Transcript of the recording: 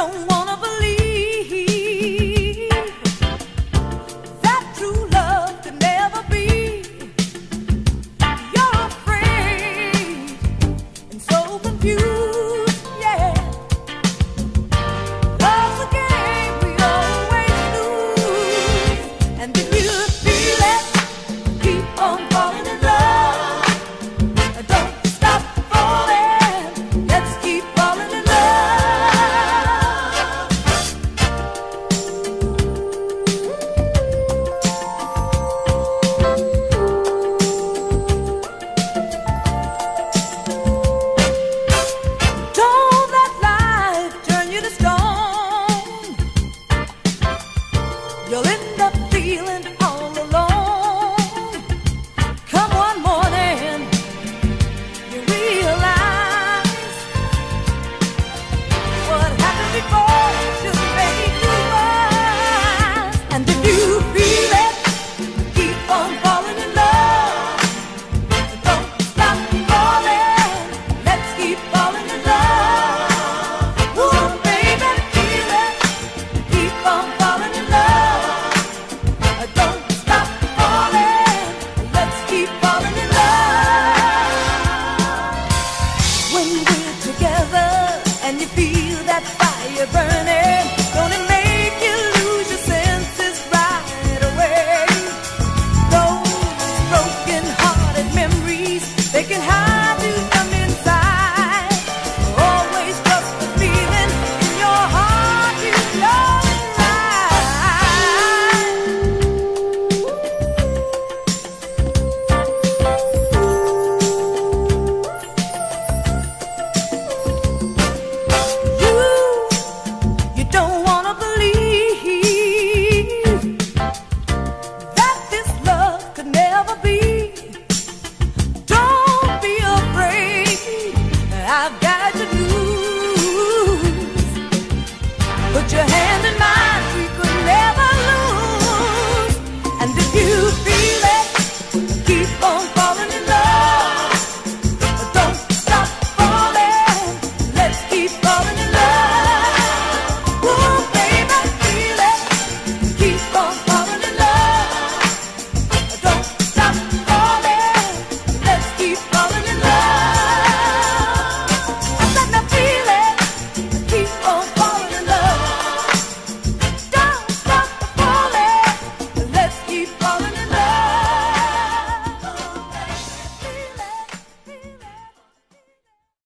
don't wanna believe You.